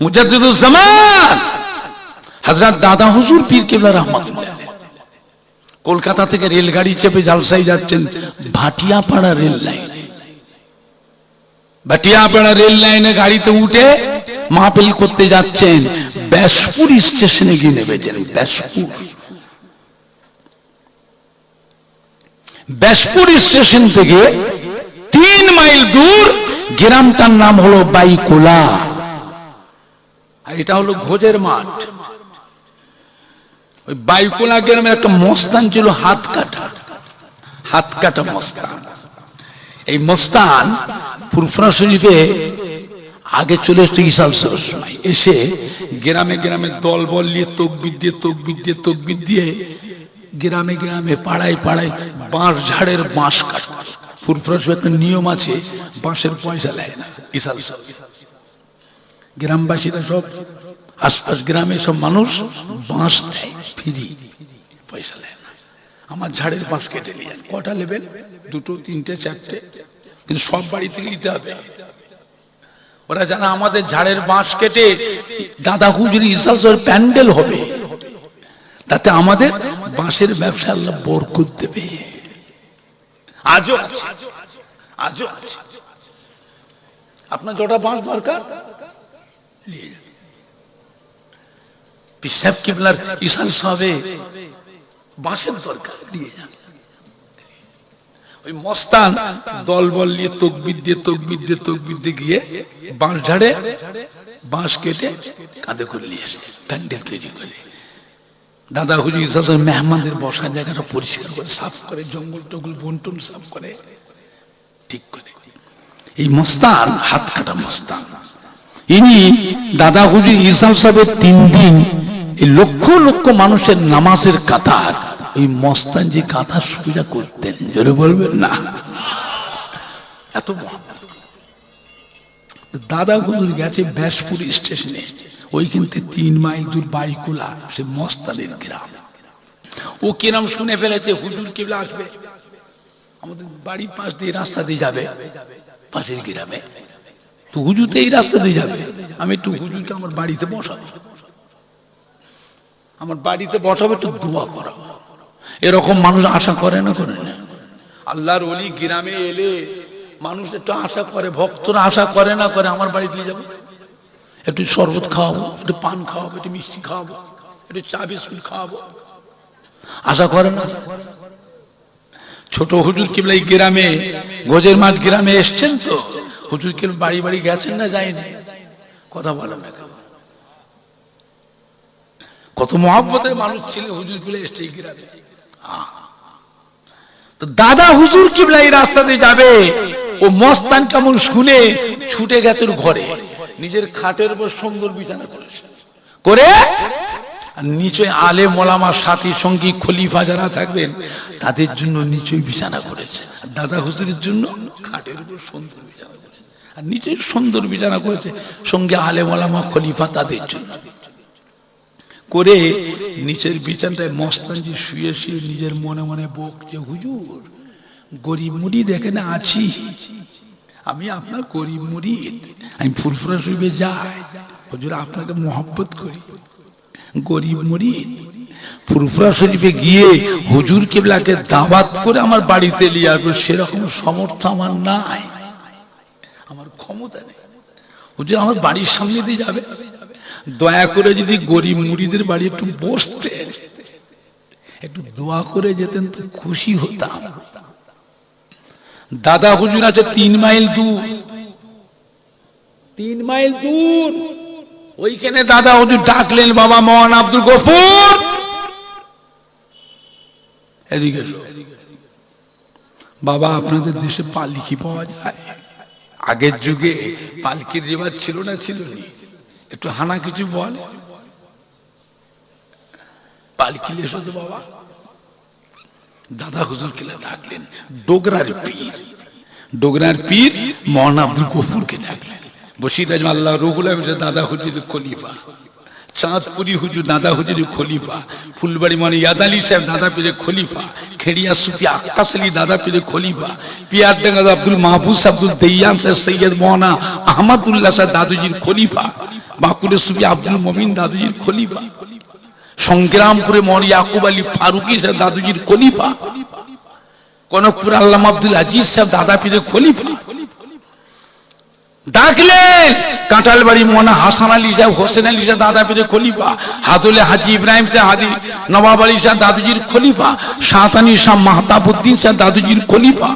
মুজাদ্দিদুজ্জামান হযরত দাদা হুজুর পীর কেবলা রহমাতুল্লাহ কলকাতা থেকে রেলগাড়ি চেপে জালসাই যাচ্ছেন Bhatiapara rail line. Bhatiapara rail লাইনে গাড়িতে উঠে মাহফিল করতে যাচ্ছেন ব্যাসপুর স্টেশনে গিয়ে নেমেছেন, ব্যাসপুর। ব্যাসপুর স্টেশন থেকে তিন মাইল দূর গ্রামটার নাম হলো বাইকোলা। এটা হলো ঘোজের মাঠ। ওই বাইকোলা গ্রামে একটা মস্তান ছিল হাত কাটা হাত কাটা মস্তান। এই মস্তান ফুরফুরা শরীফে আগে চলে এসছে সাহেবের সময়। এসে গ্রামে গ্রামে দল বল নিয়ে, তকবির দিয়ে তকবির দিয়ে তকবির দিয়ে গ্রামে গ্রামে পাড়ায় পাড়ায় বাঁশ ঝাড়ের বাঁশ কাটা। ফুরফুরা একটা নিয়ম আছে, বাঁশের পয়সা নেয় না। ইসাল গ্রামবাসীরা সব আশপাশ গ্রামে সব মানুষ বাঁশ দেয়, ফিরি। পয়সা নেয় না। আমার ঝাড়ের বাঁশ কেটে নিয়ে যান। কটা নেবেন? দুটো, তিনটে, চারটে। কিন্তু সব বাড়ি থেকে নিতে হবে। ওরা জানা আমাদের ঝাড়ের বাঁশ কেটে দাদা হুজুরি ইসাল সাহেবের প্যান্ডেল হবে। তাতে আমাদের বাঁশের ব্যবসা আল্লাহ বরকত দেবে। আজও আছে। আজও আছে। আপনার যটা বাঁশ দরকার যান। ওই মস্তান নিয়ে তকবির দিয়ে তকবির দিয়ে তকবির দিয়ে গিয়ে বাঁশ ঝাড়ে, বাঁশ কেটে কাঁধে করে নিয়ে আসে, প্যান্ডেল তৈরি করে। দাদা হুজুর মেহমানদের বসার জায়গাটা পরিষ্কার করে, সাফ করে, জঙ্গল টঙ্গল বন্টন সাফ করে, ঠিক করে। এই মস্তান হাত কাটা মস্তান। ইনি দাদা হুজুর ইসাল সাহেবের তিন দিন এই লক্ষ লক্ষ মানুষের নামাজের কাতার, ওই মস্তান যে কাতার সুবিধা করতেন, জোরে বলবেন না? এত দাদা হুজুর গেছে ব্যাসপুর স্টেশনে ওইখানতে তিন মাইল দূর বাইকুলা, সে মস্তানের গ্রাম। ও কিরাম শুনে ফেলেছে, হুজুর কেবলা আসবে। আমাদের বাড়ির পাশ দিয়ে রাস্তা দিয়ে যাবে, পাশের গ্রামে। তো হুজুতে এই রাস্তা দিয়ে যাবে। আমি একটু হুজুরকে আমার বাড়িতে বসাবো। আমার বাড়িতে বসাবো, একটু দোয়া করাবো। এরকম মানুষ আশা করে না করে না। আল্লাহর অলি গ্রামে এলে মানুষ একটু আশা করে, ভক্তরা আশা করে না করে, আমার বাড়িতে যাব। একটু শরবত খাওয়াবো, একটু পান খাওয়াবো, একটু মিষ্টি খাওয়াবো, একটু চা বিস্কুট খাওয়াবো। আশা করে না। ছোট হুজুর কিবলা এই গ্রামে, গোজের মাঠ গ্রামে এসছেন তো? হুজুর কেন বাড়ি বাড়ি গেছেন না যায়নি? কথা বলেন না কত মহাব্বতের মানুষ ছিল হুজুর কিবলা এসছে এই গ্রামে। তো দাদা হুজুর কিবলা এই রাস্তা দিয়ে যাবে, ও মস্তান কেমন শুনে ছুটে গেছে ঘরে। নিজের খাটের উপর সুন্দর বিছানা করেছে। করে? নিচে আলে মোলামা সাথী সঙ্গী খলিফা যারা থাকবেন, তাদের জন্য নিচেই বিছানা করেছে। দাদা হুজুরের জন্য খাটের উপর সুন্দর আর নিচে সুন্দর বিছানা করেছে। সঙ্গে আলে মোলামা খলিফা তাদের জন্য। করে নিচের বিছানটায় মস্তানজি শুয়ে শুয়ে নিজের মনে মনে বকছে, হুজুর, গরিব মুড়ি দেখে না আছি। আমি আপনার গরিব মুড়িদ। আমি ফুরফুরা শরীফে যাই। হুজুর, আপনাকে মহব্বত করি। গরিব মুড়িদ, ফুরফুরা শরীফে গিয়ে হুজুর কেবলাকে দাবাত করে আমার বাড়িতে নিয়ে আসব। সেরকম সমর্থ আমার নাই। আমার ক্ষমতা নেই। হুজুর আমার বাড়ির সামনে দিয়ে যাবে, দয়া করে যদি গরিব মুড়িদের বাড়ি একটু বসতে, একটু দোয়া করে যেতেন তো খুশি হতাম। দাদা হুজুর আছে তিন মাইল দূর। তিন মাইল দূর। ওইখানে দাদা হুজুর ডাকলেন, বাবা মোহন আব্দুল গফুর। এদিকে বাবা, আপনাদের দেশে পালকি পাওয়া যায়। আগের যুগে পালকির রেবাজ ছিল না, ছিল একটু হানা কিছু বল? পালকি এসো বাবা। দাদা হুজুর কিলে ডাকলেন, ডোগরার পীর। ডোগরার পীর মহান আব্দুল গফুরকে ডাকলেন। বসির রাজমা আল্লাহ রুহুল দাদা হুজুর খলিফা। চাঁদপুরি হুজুর, দাদা হুজুরি খলিফা। ফুলবাড়ি মানে ইয়াদালি সাহেব, দাদা পীরে খলিফা। খেড়িয়া সুফি আক্তাস আলী, দাদা পীরে খলিফা। পিয়ার ডাঙ্গা আব্দুল মাহবুজ আব্দুল দেয়ান সাহেব, সৈয়দ মোহানা আহমদুল্লাহ সাহেব, দাদুজির খলিফা। বাঁকুড়ের সুফি আব্দুল মমিন, দাদুজির খলিফা। সংগ্রামপুরে মর ইয়াকুব আলী ফারুকি সাহেব, দাদুজির খলিফা। কনকপুর আল্লাহ আব্দুল আজিজ সাহেব, দাদা পীরে খলিফা। ডাকলেন কাঁঠাল বাড়ি মোনা হাসান আলী সাহেব হোসেন আলী দাদা পীরে খলিফা, হাতুলে হাজি ইব্রাহিম নবাব আলী সাহেব দাদুজির খলিফা সাঁতানি শাহ মাহতাবুদ্দিন সাহেব দাদুজির খলিফা।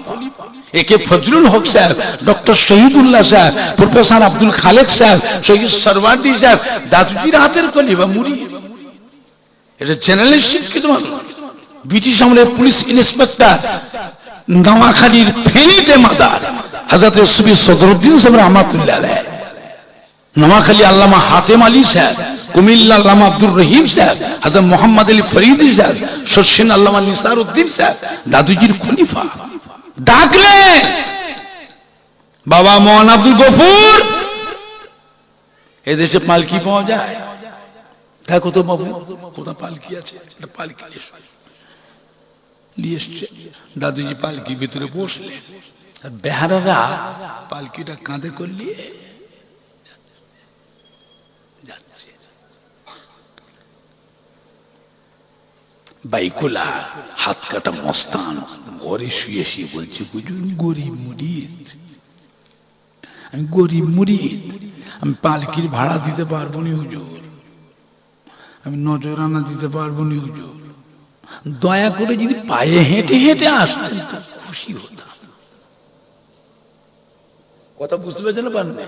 একে ফজলুল হক সাহেব ডক্টর শহীদুল্লাহ সাহেব প্রফেসর আব্দুল খালেক সাহেব শহীদ সরওয়ার্দি সাহেব দাদুজির হাতের খলিফা, মুড়ি। এটা জেনারেল শিক্ষিত ব্রিটিশ আমলের পুলিশ ইন্সপেক্টর নওয়াখালীর ফেনীতে মাদার। হাজরত সুবি সদরুদ্দিন সাহেব রহমাতুল্লাহ নওয়াখালী আল্লামা হাতেম আলী সাহেব, কুমিল্লা আল্লামা আব্দুর রহিম সাহেব হাজরত মোহাম্মদ আলী ফরিদি সাহেব শর্ষিন আল্লামা নিসার উদ্দিন সাহেব দাদুজির ডাকলেন বাবা মোহন আব্দুল গফুর! এদেশে পালকি পাওয়া যায়। দেখো তো বাবু পালকি আছে? পালকি নিয়ে এসছে। দাদুজি পালকি ভিতরে বসলে। আর বেহারারা পালকিটা কাঁধে করলি যাচ্ছে। বাইকুলা হাত কাটা মস্তান, ঘরে শুয়ে শুয়ে বলছে বুঝুন গরিব মুরিদ আমি গরিব মুরিদ আমি পালকির ভাড়া দিতে পারব নি, হুজুর। আমি নজরানা দিতে পারব নি, হুজুর। দয়া করে যদি পায়ে হেঁটে হেঁটে আসতেন খুশি হতাম। কথা বুঝতে পেরেছেন পারলে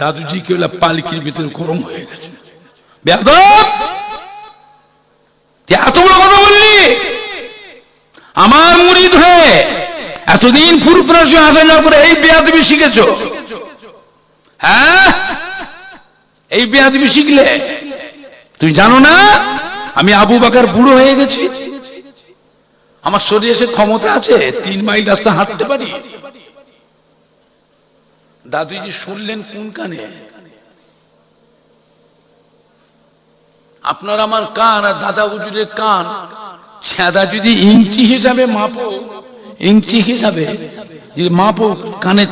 দাদুজি কে পালকির ভিতরে গরম হয়ে গেছে। এত বড় কথা বললি? আমার মুরিদ হয়ে এতদিন না করে এই শিখেছো? হ্যাঁ? এই বেয়াদবি শিখলে? তুমি জানো না, আমি আবু বাকার বুড়ো হয়ে গেছি। আমার শরীরে সে ক্ষমতা আছে, তিন মাইল রাস্তা হাঁটতে পারি। দাদুজি শুনলেন কোন কানে? আপনার আমার কান আর দাদা হুজুরের কান ছেদা যদি ইঞ্চি হিসাবে মাপো, ইঞ্চি হিসাবে মাপো কানের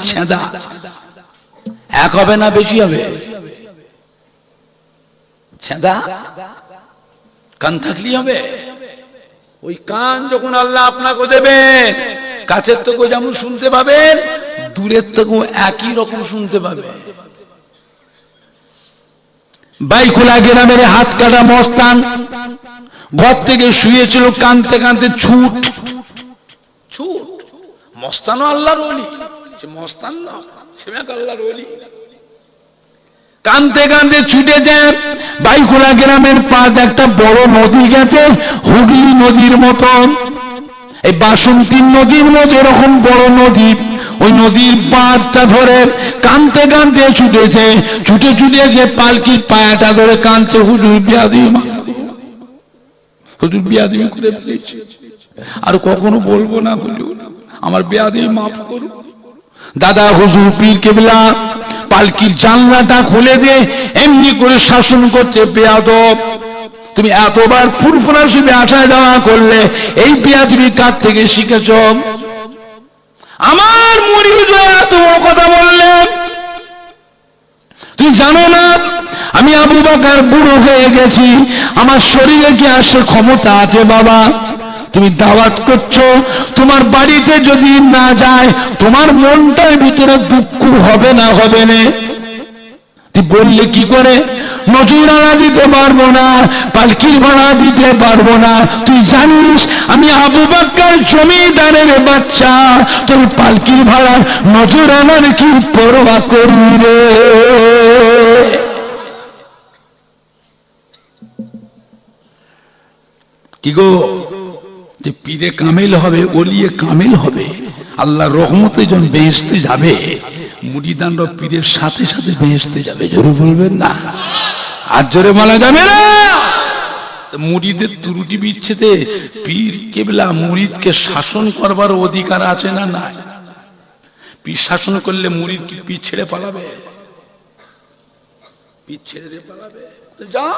এক হবে না বেশি হবে? কান থাকলেই হবে? ওই কান যখন আল্লাহ আপনাকে দেবেন কাছের থেকেও যেমন শুনতে পাবেন দূরের থেকেও একই রকম শুনতে পাবে। বাইকুলা গ্রামের হাত কাটা মস্তান, ঘর থেকে শুয়েছিল কানতে কানতে ছুট। ছুট? মস্তানও আল্লাহর ওলি। সে মস্তান না, সে আল্লাহর ওলি। কানতে কানতে ছুটে যায়, বাইকুলা গ্রামের পাশ একটা বড় নদী গেছে, হুগলি নদীর মতন। এই বাসন্তী নদীর মতো এরকম বড় নদী, ওই নদীর পাড়টা ধরে কানতে কানতে ছুটেছে, ছুটে ছুটে যে পালকির পায়াটা ধরে কানছে, হুজুর বিয়াদি হুজুর বিয়াদি করে ফেলেছে। আর কখনো বলব না হুজুর, আমার বিয়াদি মাফ করুন। দাদা হুজুর পীর কেবলা, পালকির জানলাটা খুলে দিয়ে এমনি করে শাসন করছে বেয়াদব। তুমি এতবার ফুরফুরা শিবে আসা যাওয়া করলে, এই বিয়া তুমি কার থেকে শিখেছ? আমার মুড়ি এত বড় কথা বললেন তুই জানো না, আমি আবু বাকার বুড়ো হয়ে গেছি, আমার শরীরে কি আর সে ক্ষমতা আছে বাবা? তুমি দাওয়াত করছ, তোমার বাড়িতে যদি না যায়, তোমার মনটার ভিতরে দুঃখ হবে না হবে না? তুই বললে কি করে? মজুর আনা দিতে পারব না, পালকির ভাড়া দিতে পারব না। তুই জানিস, আমি আবু বাক্কার জমিদারের বাচ্চা, তোর পালকির ভাড়ার নজর আনার কি পরোয়া করি রে? কি গো? যে পীরে কামেল হবে ওলিয়ে কামেল হবে আল্লাহ রহমতে যখন বেহেস্তে যাবে মুড়িদানরা পীরের সাথে সাথে বেহেস্তে যাবে, জোরে বলবেন না। আর জোরে মালা যাবে না। মুড়িদের ত্রুটি বিচ্ছেদে পীর কেবলা মুরিদকে শাসন করবার অধিকার আছে না নাই? পীর শাসন করলে মুরিদ কি পীর ছেড়ে পালাবে? পীর ছেড়ে পালাবে? যাও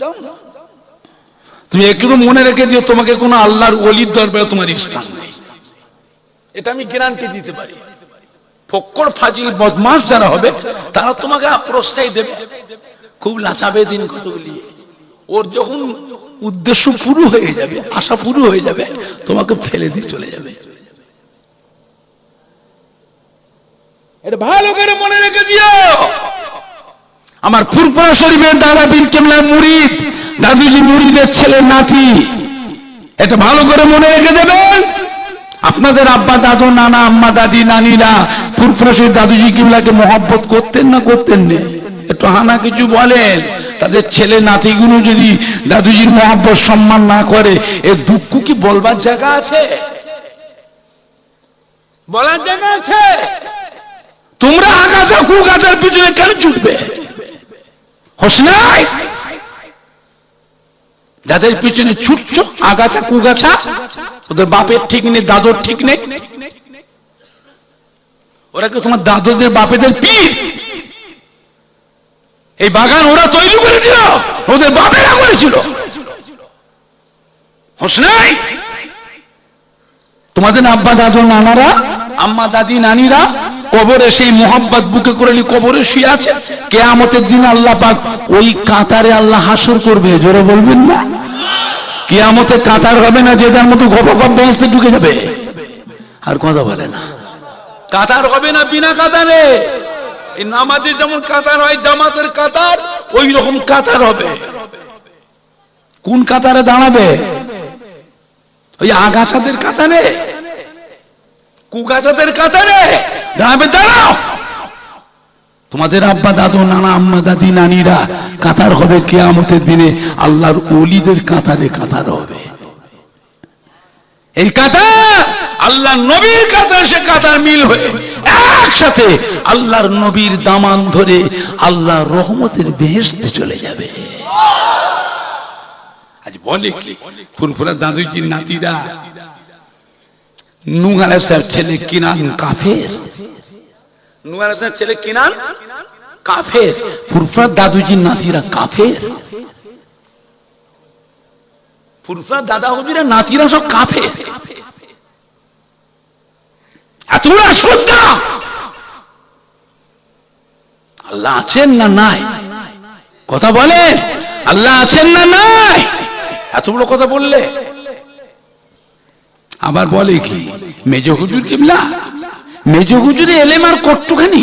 যাও তুমি একটু মনে রেখে দিও, তোমাকে কোনো আল্লাহর অলির দরবারে তোমার স্থান নেই। এটা আমি গ্যারান্টি দিতে পারি। ফক্কর ফাজিল বদমাস যারা হবে, তারা তোমাকে প্রশ্রয় দেবে। খুব লাচাবে দিন কতগুলি। ওর যখন উদ্দেশ্য পুরো হয়ে যাবে, আশা পুরো হয়ে যাবে, তোমাকে ফেলে দিয়ে চলে যাবে। ভালো করে মনে রেখে দিও। আমার ফুরফুরা শরীফের দাদা বীর কেমলার মুরিদ, দাদুজি মুরিদের ছেলে নাতি, এটা ভালো করে মনে রেখে দেবেন। আপনাদের আব্বা দাদু, নানা, আম্মা দাদি, নানিরা ফুরফুরা শরীফ দাদুজি কিমলাকে মহব্বত করতেন না করতেন না? একটু হানা কিছু বলেন। তাদের ছেলে নাতিগুলো যদি দাদুজির মহব্বত সম্মান না করে, এ দুঃখ কি বলবার জায়গা আছে? বলার জায়গা আছে? তোমরা আগাছা কুগাছার পিছনে কেন ছুটবে? হোসনাই যাদের পিছনে ছুটছ, আগাছা, কুগাছা, ওদের বাপের ঠিক নেই, দাদর ঠিক নেই। ওরা কি তোমার দাদুদের, বাপেদের পীর? এই বাগান ওরা তৈরি করেছিল, ওদের বাপেরা করেছিল। তোমাদের আব্বা দাদু নানারা, আম্মা, দাদি, নানিরা কবরে সেই মোহাম্মত বুকে করে নি কবরে শুয়ে আছে। কেয়ামতের দিন আল্লাহ পাক ওই কাতারে আল্লাহ হাসর করবে, জোরে বলবেন না? কেয়ামতে কাতার হবে না, যে যার মতো গপ গপ বেহেস্তে ঢুকে যাবে। আর কথা বলে না। কাতার হবে না বিনা কাতারে। এই নামাজে যেমন কাতার হয়, জামাতের কাতার, ওই রকম কাতার হবে। কোন কাতারে দাঁড়াবে? ওই আগাছাদের কাতারে? কুগাছাদের কাতারে। দাঁড়াবে দাঁড়াও। তোমাদের আব্বা দাদু, নানা আম্মা দাদি, নানিরা কাতার হবে কেয়ামতের দিনে। আল্লাহর অলিদের কাতারে কাতার হবে। এই কাতার আল্লাহ নবীর কাতার, সে কাতার মিল হয়ে একসাথে আল্লাহর নবীর দামান ধরে আল্লাহ রহমতের বেহেস্তে চলে যাবে। আজ বলে কি? ফুরফুরা দাদুজির নাতিরা ছেলে কিনান কাফের। ছেলে কিনান কাফের। দাদুজির নাতিরা কাফের। দাদা নাতিরা সব কাফের। আল্লাহ আছেন না নাই? কথা বলেন? আল্লাহ আছেন না নাই? এত বড় কথা বললে? আবার বলে কি, মেজ হুজুর কিবলা? মেজ হুজুরে এলেম আর কট্টুখানি?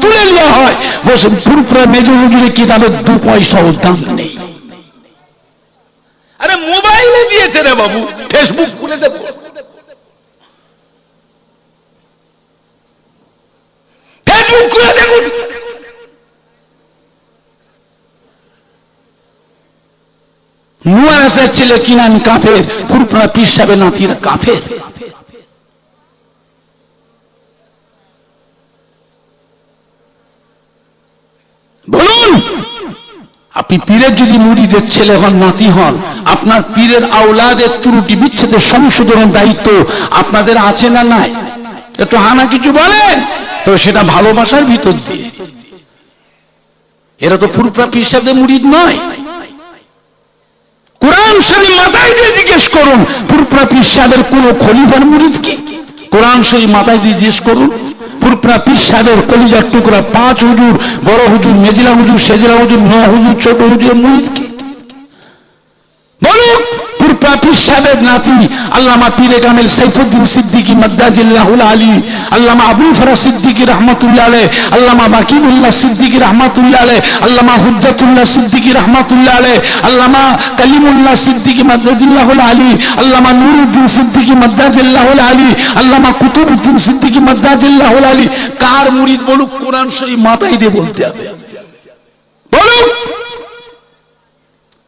তুলে নেওয়া হয় দু আরে মোবাইলে দিয়েছে রে বাবু ফেসবুক খুলে দেখো ফেসবুক খুলে দেখুন নুয়ারাসের ছেলে কিনান কাফের ফুরপুরা পীর সাহেবের কাফের। আপনি পীরের যদি মুড়িদের ছেলে হন, নাতি হন, আপনার পীরের আওলাদের ত্রুটি, বিচ্ছেদের সংশোধনের দায়িত্ব আপনাদের আছে না নাই? একটু হানা কিছু বলেন। তো সেটা ভালোবাসার ভিতর দিয়ে। এরা তো ফুরপুরা পীর মুড়িদ নয়। কোরআন শরীফ মাথায় দিয়ে জিজ্ঞেস করুন পুরপুরা কোন খলিফার মুরিদ কি? কোরআন শরীফ মাথায় দিয়ে জিজ্ঞেস করুন পুরপুরা পীর কলিজার টুকরা পাঁচ হুজুর, বড় হুজুর, মেজিলা হুজুর, সেজিলা হুজুর ন হুজুর, ছোট হুজুর মুরিদ কি? বলুন। পুরপুরা পীর সাহেবের নাতি, আল্লামা পীরে কামেল সাইফুদ্দিন সিদ্দিকী মদ্দাজিল্লাহুল আলী, আল্লামা আবুল ফরা সিদ্দিকী রহমতুল্লাহ আলে আল্লামা বাকিবুল্লাহ সিদ্দিকী রহমতুল্লাহ আলে আল্লামা হুজ্জাতুল্লাহ সিদ্দিকী রহমতুল্লাহ আলে আল্লামা কালিমুল্লাহ সিদ্দিকী মদ্দাজিল্লাহুল আলী, আল্লামা নুরুদ্দিন সিদ্দিকী বলুক শরীফ মাথায় দিয়ে বলতে হবে। বলুন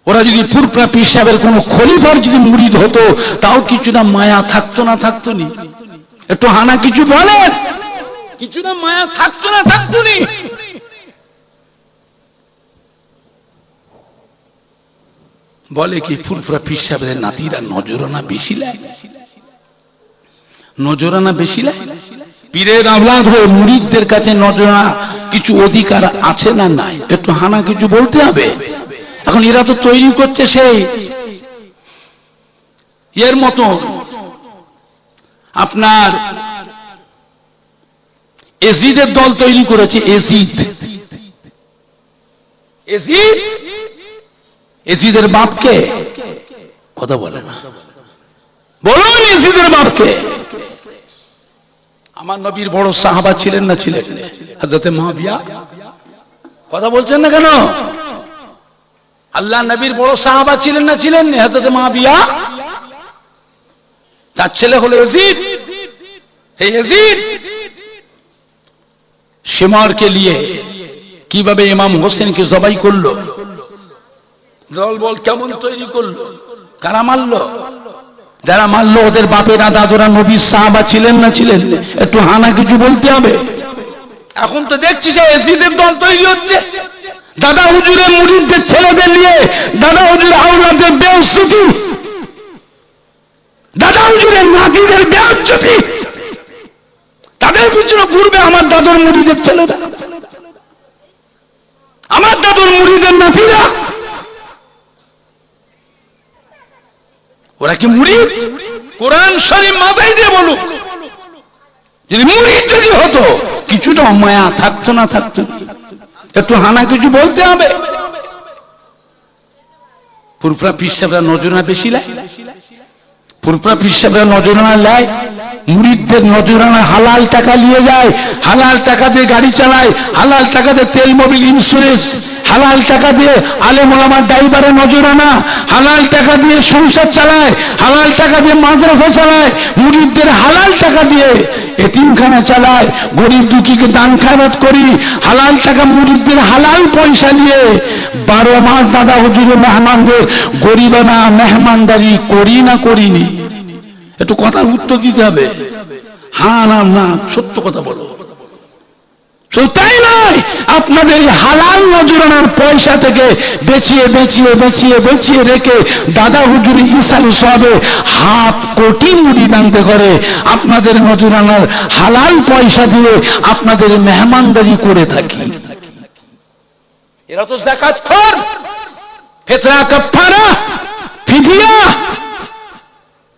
ওরা যদি পুরপুরা পীর সাহেবের কোন খলিফার যদি মুরিদ হতো, তাও কিছুটা মায়া থাকতো না থাকতো নি। একটু হানা কিছু বলেন? কিছুটা মায়া থাকতো না থাকতো নি? বলে কি ফুরফুরা পীর সাহেবের নাতিরা নজরানা বেশি লাগে নজরানা বেশি লাগে পীরের আহ্লাদ হয়ে মুরিদদের কাছে নজরানা কিছু অধিকার আছে না নাই? একটু হানা কিছু বলতে হবে? এখন এরা তো তৈরি করছে সেই এর মতো আপনার এজিদের দল তৈরি করেছে, এজিদ। এজিদ? এজিদের বাপকে? কথা বলে না। বলুন এজিদের বাপকে। আমার নবীর বড় সাহাবা ছিলেন না ছিলেন? কথা বলছেন না কেন? আল্লাহ নবীর বড় সাহাবা ছিলেন না ছিলেন হাজরতে মহাবিয়া তার ছেলে হলো এজিদ এজিদ সেমারকে নিয়ে কীভাবে ইমাম হোসেনকে জবাই করল? দল বল কেমন তৈরি করল? কারা মারলো? যারা মারলো ওদের বাপেরা দাদুরা নবীর সাহাবা ছিলেন না ছিলেন একটু হানা কিছু বলতে হবে? এখন তো দেখছি যে এসিদের দল তৈরি হচ্ছে। দাদা হুজুরের মুরিদদের ছেলেদের নিয়ে, দাদা হুজুর আউলাদের বেউসুতি দাদা হুজুরের নাতিদের বেউচ্যুতি তাদের পিছনে ঘুরবে আমার দাদুর মুড়িদের ছেলেরা। আমার দাদুর মুড়িদের নাতিরা। ওরা কি মুড়িদ? কোরআন শরীফ মাথায় দিয়ে বলুক। যদি মুড়িদ যদি হতো কিছুটা মায়া থাকতো না, থাকতো। একটু হানা কিছু বলতে হবে। পুরপুরা পিসাবরা নজরা বেশি লাই। পুরপুরা পিসাবরা নজরানা লাই। মুরিদদের নজরানা হালাল টাকা নিয়ে যায়, হালাল টাকা দিয়ে গাড়ি চালায়, হালাল টাকা দিয়ে তেল মোবিল ইন্স্যুরেন্স হালাল টাকা দিয়ে আলেম ওলামার ড্রাইভারের নজরানা, হালাল টাকা দিয়ে সংসার চালায়, হালাল টাকা দিয়ে মাদ্রাসা চালায় মুরিদদের হালাল টাকা দিয়ে এতিমখানা চালায়, গরিব দুঃখীকে দান খায়রাত করি, হালাল টাকা মুরিদদের হালাল পয়সা নিয়ে বারো মাস দাদা হুজুরে মেহমানদের গরিবানা মেহমানদারি করি না করিনি। একটু কথার উত্তর দিতে হবে। হ্যাঁ না না, সত্য কথা বলো। তাই নয়, আপনাদের হালাল পয়সা থেকে বেচিয়ে বেচিয়ে বেচিয়ে বেচিয়ে রেখে দাদা হুজুরি সবে কোটি মুড়ি দানতে করে আপনাদের নজরানার হালাল পয়সা দিয়ে আপনাদের মেহমানদারি করে থাকি। এরা তো ফেতরা ফিদিয়া।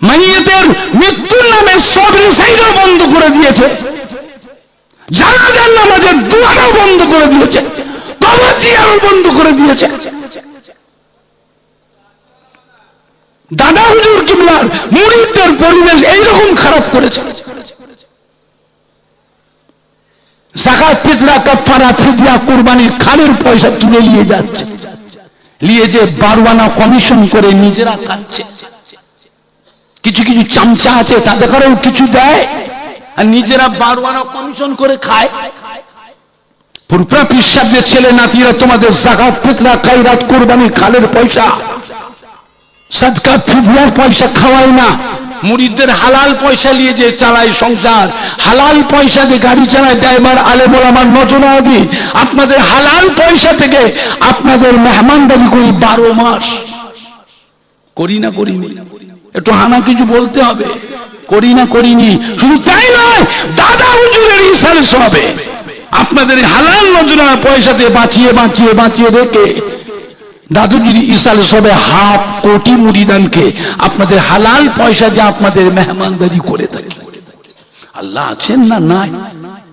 মাইয়েতের মৃত্যুর নামে সব রিসাইডও বন্ধ করে দিয়েছে। জানাজার নামাজের দুয়ারও বন্ধ করে দিয়েছে। বন্ধ করে দিয়েছে। দাদা হুজুর মুরিদদের পরিবেশ এইরকম খারাপ করেছে। জাকাত, ফিতরা কফারা ফিদিয়া, কুরবানির খালের পয়সা তুলে নিয়ে যাচ্ছে। নিয়ে যে বারওয়ানা কমিশন করে নিজেরা খাচ্ছে কিছু কিছু চামচা আছে তাদের কারও কিছু দেয়। আর নিজেরা বারোয়ানা কমিশন করে খায়। ছেলে নাতিরা তোমাদের কোরবানি, খালের পয়সা। সদকা পয়সা খাওয়ায় না। হালাল পয়সা নিয়ে যে চালায় সংসার, হালাল পয়সা দিয়ে গাড়ি চালায় ড্রাইভার আলে আমার নজনা আদি আপনাদের হালাল পয়সা থেকে আপনাদের মেহমানদারি করি বারো মাস। করি না করিনি একটু হানা কিছু বলতে হবে। করি না, করিনি। শুধু তাই নয়, দাদা হুজুরের ইসারে সবে আপনাদের হালাল নজরা পয়সা দিয়ে বাঁচিয়ে বাঁচিয়ে বাঁচিয়ে রেখে দাদুজির ইসালে সবে হাফ কোটি মুড়িদানকে। আপনাদের হালাল পয়সা দিয়ে আপনাদের মেহমানদারি করে থাকে। আল্লাহ আছেন না? নাই।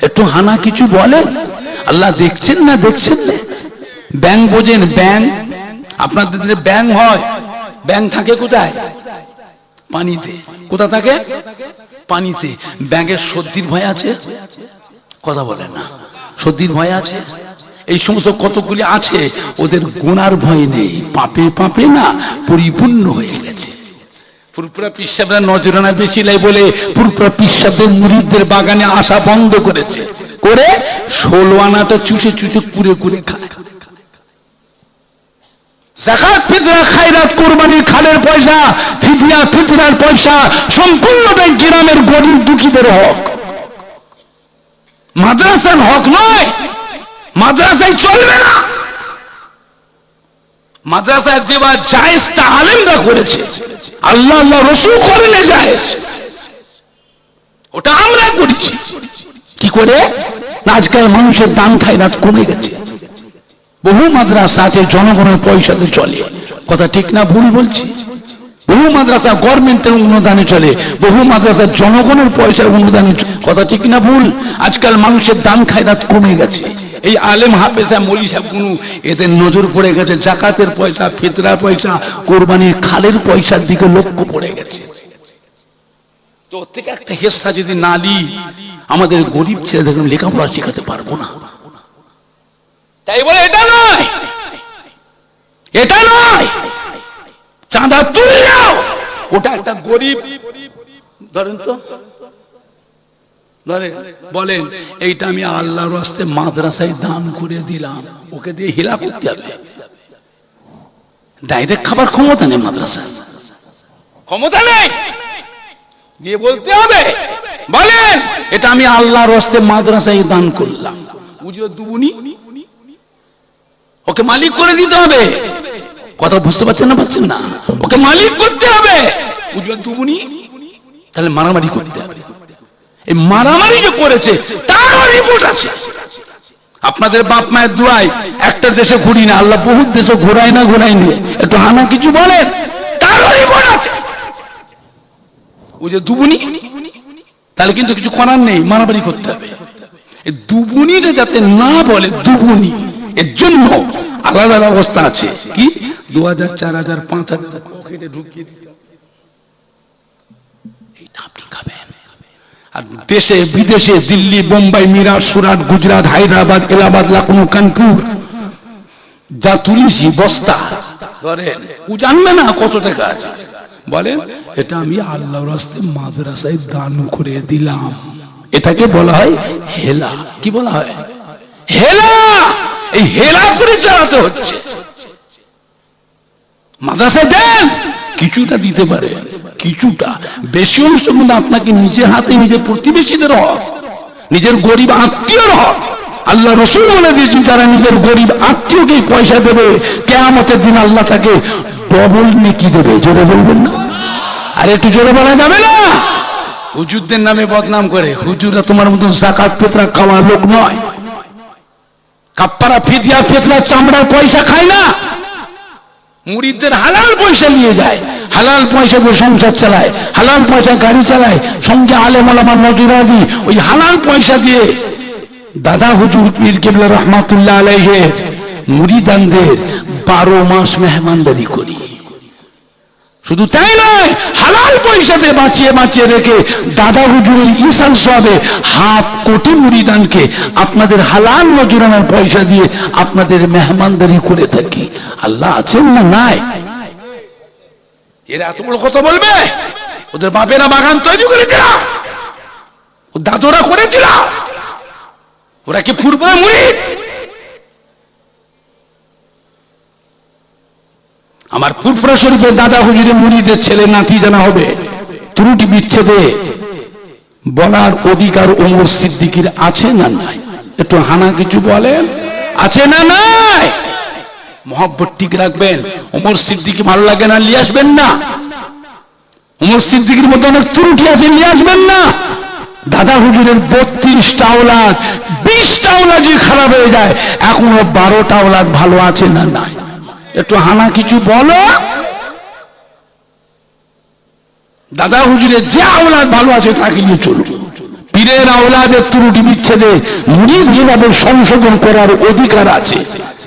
একটু হানা কিছু বলেন। আল্লাহ দেখছেন না? দেখছেন না? ব্যাংক বোঝেন, ব্যাংক। আপনাদের ব্যাংক হয়, ব্যাংক থাকে কোথায়? পানিতে। কোথা থাকে? পানিতে। ব্যাংকের সর্দির ভয় আছে? কথা বলে না। সর্দির ভয় আছে? এই সমস্ত কতগুলি আছে, ওদের গোনার ভয় নেই। পাপে পাপে না, পরিপূর্ণ হয়ে গেছে। পুরপুরা পিসাবরা নজরানা বেশি লাই বলে পুরপুরা পিসাবদের মুরিদদের বাগানে আসা বন্ধ করেছে। করে ষোলো আনাটা চুষে চুষে কুড়ে কুড়ে খায়। জাকাত ফিতরা, খায়রাত, কোরবানির খালের পয়সা ফিদিয়া ফিতরার পয়সা, সম্পূর্ণটাই গ্রামের গরিব দুঃখীদের হক। মাদ্রাসার হক নয়, মাদ্রাসায় চলবে না। মাদ্রাসায় দেওয়া জায়েজটা আলেমরা করেছে। আল্লাহ আল্লাহ, রসুল ওটা আমরা করেছি। কি করে? আজকাল মানুষের দান, খায়রাত কমে গেছে। বহু মাদ্রাসা আছে, জনগণের পয়সাতে চলে। কথা ঠিক না ভুল বলছি? বহু মাদ্রাসা গভর্নমেন্টের অনুদানে চলে, বহু মাদ্রাসা জনগণের পয়সার অনুদানে কথা ঠিক না ভুল? আজকাল মানুষের দান খায়রাত কমে গেছে। এই আলেম হাফেজা, মলি সাহেব কোনো এদের নজর পড়ে গেছে, জাকাতের পয়সা, ফিতরার পয়সা, কোরবানির খালের পয়সার দিকে লক্ষ্য পড়ে গেছে। তো থেকে একটা হেসা যদি না আমাদের গরিব ছেলেদের লেখাপড়া শেখাতে পারব না। তাই বলে, এটা নয়। এটা নয়। চাঁদা তুলে নাও। ওটা একটা গরিব ধরেন তো। বলেন, এইটা আমি আল্লাহর রাস্তে মাদ্রাসায় দান করে দিলাম। ওকে দিয়ে হিলা করতে হবে। ডাইরেক্ট খাবার ক্ষমতা নেই মাদ্রাসা ক্ষমতা নেই। দিয়ে বলতে হবে, বলেন, এটা আমি আল্লাহর রাস্তে মাদ্রাসায় দান করলাম। উজির দুবুনি ওকে মালিক করে দিতে হবে। কথা বুঝতে পারছেন না পাচ্ছেন না? ওকে মালিক করতে হবে। উজবেন দুবুনি তাহলে মারামারি করতে হবে। এই মারামারি যে করেছে, তারও রিপোর্ট আছে। আপনাদের বাপ মায়ের দুয়ায় একটা দেশে ঘুরি না, আল্লাহ বহুত দেশে ঘোরায় না ঘোরাই নিয়ে একটু হানা কিছু বলেন, তারও রিপোর্ট আছে। ওই যে দুবুনি, তাহলে কিন্তু কিছু করার নেই, মারামারি করতে হবে। দুবুনিটা যাতে না বলে, দুবুনি। এর জন্য আলাদা ব্যবস্থা আছে। কি? দু হাজার চার হাজার পাঁচ হাজার পকেটে ঢুকিয়ে দিতে আপনি খাবেন। আর দেশে বিদেশে দিল্লি বোম্বাই মিরাট সুরাট গুজরাট হায়দ্রাবাদ এলাহাবাদ লখনৌ কানপুর যা তুলিছি বস্তা। ধরেন ও জানবে না কত টাকা আছে। বলেন এটা আমি আল্লাহ রাস্তে মাদ্রাসায় দান করে দিলাম। এটাকে বলা হয় হেলা। কি বলা হয়? হেলা! এই হেলা করে চালাতে হচ্ছে। মাদ্রাসায় দেন, কিছুটা দিতে পারে, কিছুটা। বেশি অংশ কিন্তু আপনাকে নিজের হাতে নিজের প্রতিবেশীদের হক, নিজের গরিব আত্মীয়র হক। আল্লাহ রসুল বলে দিয়েছেন, যারা নিজের গরিব আত্মীয়কে পয়সা দেবে, কেয়ামতের দিন আল্লাহ তাকে ডবল নেকি দেবে। জোরে বলবেন না? আর একটু জোরে বলা যাবে না? হুজুরদের নামে বদনাম করে। হুজুরা তোমার মতন জাকাত পেতরা খাওয়া লোক নয়। কাপ্পারা ফিদিয়া ফেতরা চামড়ার পয়সা খায় না। মুরিদদের হালাল পয়সা নিয়ে যায়। হালাল পয়সা দিয়ে সংসার চালায়, হালাল পয়সা গাড়ি চালায়, সঙ্গে নজর নজরাদি ওই হালাল পয়সা দিয়ে দাদা হুজুর পীর কেবলা রহমাতুল্লাহ আলাইহে মুরিদানদের বারো মাস মেহমানদারি করি। শুধু তাই নয়, হালাল পয়সাতে বাঁচিয়ে বাঁচিয়ে রেখে দাদা হুজুরের ইসাল সবে হাফ কোটি মুড়িদানকে আপনাদের হালাল নজরানার পয়সা দিয়ে আপনাদের মেহমানদারি করে থাকি। আল্লাহ আছেন না নাই? এরা এত বড় কথা বলবে? ওদের বাপেরা বাগান তৈরি করেছিল। দাদুরা করেছিল। ওরা কি পূর্বে মুড়ি? আমার ফুরফুরা শরীফের দাদা হুজুরে মুড়িদের ছেলে নাতি জানা হবে। ত্রুটি বিচ্ছেদে বলার অধিকার ওমর সিদ্দিকির আছে না নাই? একটু হানা কিছু বলেন? আছে না নাই? মহব্বত ঠিক রাখবেন। ওমর সিদ্দিকি ভালো লাগে না, নিয়ে আসবেন না। ওমর সিদ্দিকির মতো অনেক ত্রুটি আছে, নিয়ে আসবেন না। দাদা হুজুরের বত্রিশটা ওলাদ বিশটা ওলাদ খারাপ হয়ে যায়, এখনও বারোটা ওলাদ ভালো আছে না নাই? একটু হানা কিছু বলো। দাদা হুজুরের যে আওলাদ ভালো আছে তাকে নিয়ে চলুন পীরের আওলাদের ত্রুটি বিচ্ছেদে মুড়িদ যেভাবে সংশোধন করার অধিকার আছে।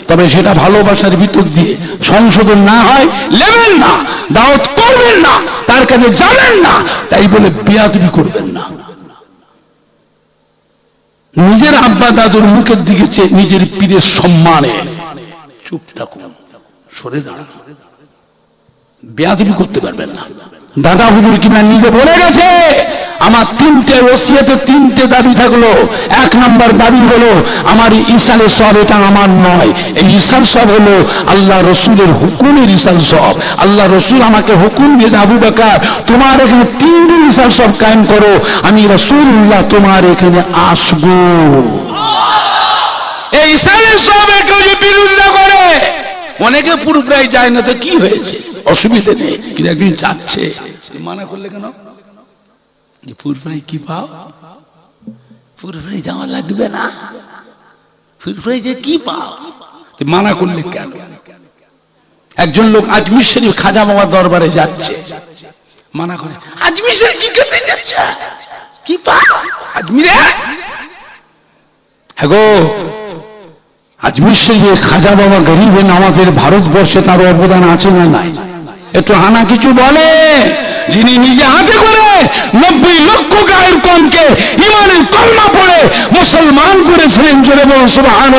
তবে সেটা ভালোবাসার ভিতর দিয়ে সংশোধন না হয়, নেবেন না, দাওয়াত করবেন না, তার কাছে যাবেন না, তাই বলে বিয়াদবি করবেন না। নিজের আব্বা দাদুর মুখের দিকে নিজের পীরের সম্মানে চুপ থাকুন। সরে দাঁড়ান। বেয়াদবি করতে পারবেন না। দাদা হুজুর কিনা নিজে বলে গেছে, আমার তিনটে ওসিয়াতে তিনটে দাবি থাকল। এক দাবি হলো, আমার ইসালের সব এটা আমার নয়। এই ইসাল সব হলো আল্লাহ রসুলের হুকুমের ইসাল সব। আল্লাহ রসুল আমাকে হুকুম দিয়ে আবু বেকার, তোমার এখানে তিন দিন ইসাল সব কায়েম করো। আমি রসুল্লাহ তোমার এখানে আসব। এই ইসালের সব কেউ যে বিরোধিতা করে অনেকে পুরোপুরাই যায় না, তো কি হয়েছে? অসুবিধে নেই, কিন্তু একদিন যাচ্ছে। মানা করলে কেন? যে কি পাও? পুরোপুরাই যাওয়া লাগবে না। পুরোপুরাই যে কি পাও? মানা করলে কেন? একজন লোক আজমির শরীফ খাজা বাবার দরবারে যাচ্ছে। মানা করে, আজমির শরীফ কি করতে যাচ্ছে? কি পাও? আজমিরে? হ্যাঁ গো আজমির শরীফে খাজা বাবা গরিবে আমাদের ভারতবর্ষে তার অবদান আছে না নাই? একটু হানা কিছু বলে? যিনি নিজে হাতে করে নব্বই লক্ষ গায়ের কমকে ইমানের কলমা পড়ে মুসলমান করেছিলেন জোরে বলো সুবাহান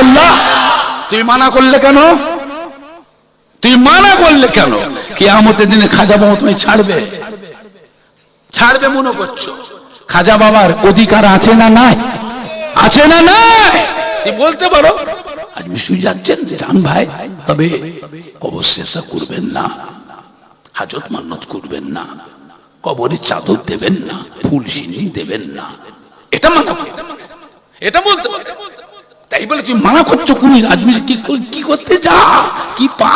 তুই মানা করলে কেন? তুই মানা করলে কেন? কি আমতের দিনে খাজা বাবা তুমি ছাড়বে? ছাড়বে মনে করছ? খাজা বাবার অধিকার আছে না নাই? আছে না নাই? বলতে পারো? আজ বিষ্ণু যাচ্ছেন যান ভাই, তবে কবর শেষা করবেন না, হাজত মান্নত করবেন না, কবরে চাদর দেবেন না, ফুল সিন্নি দেবেন না। এটা মানা এটা বলতে তাই বলে তুমি মানা করছ কুনি আজমির কি কি করতে যা, কি পা?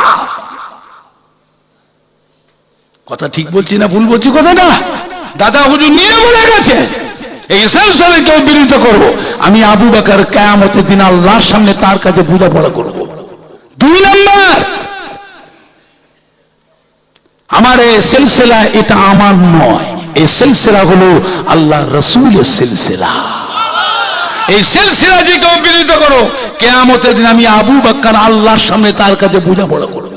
কথা ঠিক বলছি না, ভুল বলছি কথা না দাদা হুজুর নিয়ে বলে গেছে। আমি আবু বাকার কেয়ামতের দিন আল্লাহর সামনে তার কাছে করব। দুই নম্বর, আমার এই সিলসিলা এটা আমার নয়। এই সিলসিলা হলো আল্লাহ রসুলের সিলসিলা। এই সিলসিলা যে কেউ বিরোধিতা করো। কেয়ামতের দিন আমি আবু বাক্কার আল্লাহর সামনে তার কাছে বোঝাপড়া করব।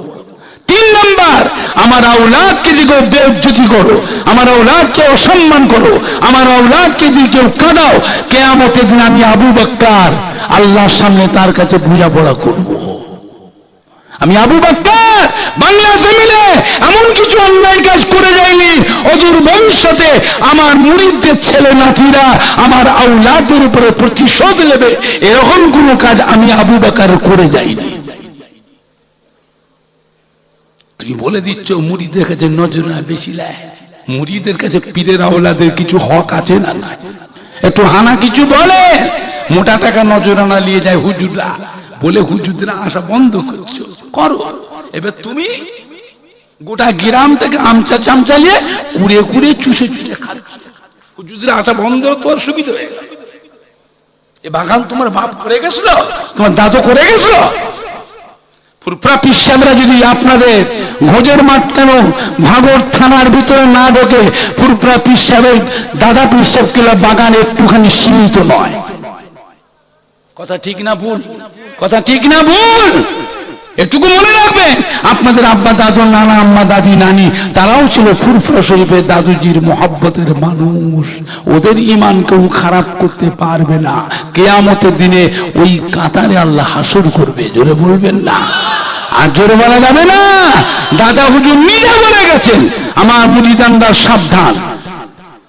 তিন নাম্বার, আমার আউলাদকে দিকে বেজ্জতি করো, আমার আউলাদকে অসম্মান করো, আমার আউলাদকে দিয়ে কেউ কাঁদাও, কেয়ামতের দিন আমি আবু বাক্কার আল্লাহর সামনে তার কাছে বোঝাপড়া করব। আমি আবু বাক্কার, বাংলা জমিনে এমন কিছু অন্যায় কাজ করে যায়নি অদূর ভবিষ্যতে আমার মুরিদদের ছেলে নাতিরা আমার আউলাদের উপরে প্রতিশোধ নেবে। এরকম কোন কাজ আমি আবু বাকার করে যাইনি। তুমি বলে দিচ্ছ, মুড়িদের কাছে নজর বেশি লাই মুড়িদের কাছে পীরের আওলাদের কিছু হক আছে না না একটু হানা কিছু বলে। মোটা টাকা নজরানা নিয়ে যায় হুজুররা। বলে হুজুররা আসা বন্ধ করছ। করো। এবার তুমি গোটা গ্রাম থেকে আমচা চামচালিয়ে কুড়ে কুড়ে চুষে চুষে খাচ্ছ হুজুররা আসা বন্ধ তোর সুবিধা হয়ে গেল। এ বাগান তোমার বাপ করে গেছিল? তোমার দাদু করে গেছিল? পুরপুরা পিসাবরা যদি আপনাদের ঘোজের মাঠ কেন ভাগর থানার ভিতরে না ঢোকে পুরপুরা পিসাবের দাদা পিসাব কিলা বাগান একটুখানি সীমিত নয় নয় নয়। কথা ঠিক না ভুল? কথা ঠিক না ভুল? এটুকু মনে রাখবেন আপনাদের আব্বা দাদু, নানা আম্মা, দাদি, নানি, তারাও ছিল ফুরফুরা শরীফের দাদুজির মোহাব্বতের মানুষ। ওদের ইমান কেউ খারাপ করতে পারবে না। কেয়ামতের দিনে ওই কাতারে আল্লাহ হাসর করবে, জোরে বলবেন না। আর জোরে বলা যাবে না, দাদা হুজুর নিজে বলে গেছেন, আমার মুরিদানদার সাবধান।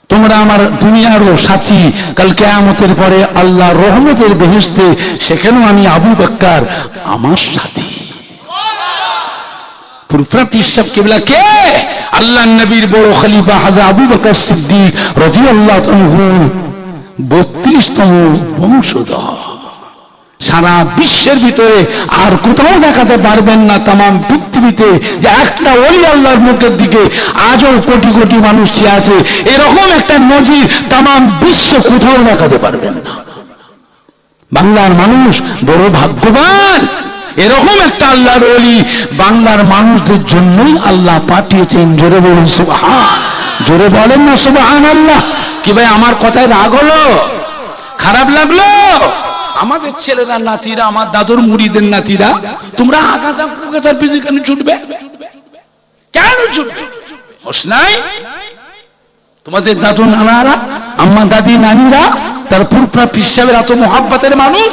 তোমরা আমার দুনিয়ারও সাথী। কাল কেয়ামতের পরে আল্লাহ রহমতের বেহেস্তে সেখানেও আমি আবু বাক্কার, আমার সাথী। সারা বিশ্বের ভিতরে আর কোথাও দেখাতে পারবেন না তাম পৃথিবীতে যে একটা ওই আল্লাহর মুখের দিকে আজও কোটি কোটি মানুষ চেয়ে আছে। এরকম একটা নজির তাম বিশ্ব কোথাও দেখাতে পারবেন না। বাংলার মানুষ বড় ভাগ্যবান। এরকম একটা আল্লাহর অলি বাংলার মানুষদের জন্যই আল্লাহ পাঠিয়েছেন। জোরে বলুন, সুবাহান। জোরে বলেন না সুবাহান আল্লাহ কি ভাই, আমার কথায় রাগ হলো? খারাপ লাগল? আমাদের ছেলেরা, নাতিরা, আমার দাদুর মুড়িদের নাতিরা, তোমরা আগাছা কুগাছার পিছনে কেন ছুটবে? কেন ছুটবে? নাই? তোমাদের দাদু, নানারা, আম্মা, দাদি, নানিরা, তার পুরপুরা পিসাবের এত মহাব্বাতের মানুষ।